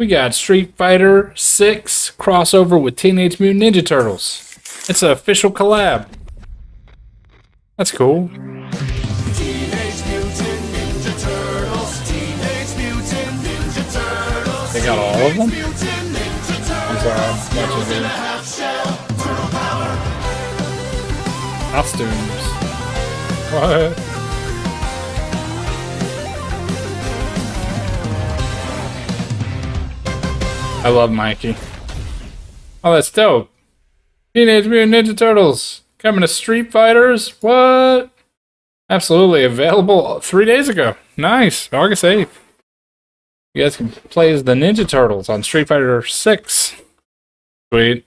We got Street Fighter 6 crossover with Teenage Mutant Ninja Turtles. It's an official collab. That's cool. Turtles. They got all of them? I'm sorry, I'm watching costumes. What? I love Mikey. Oh, that's dope. Teenage Mutant Ninja Turtles coming to Street Fighters. What? Absolutely available three days ago. Nice, August eighth. You guys can play as the Ninja Turtles on Street Fighter Six. Sweet.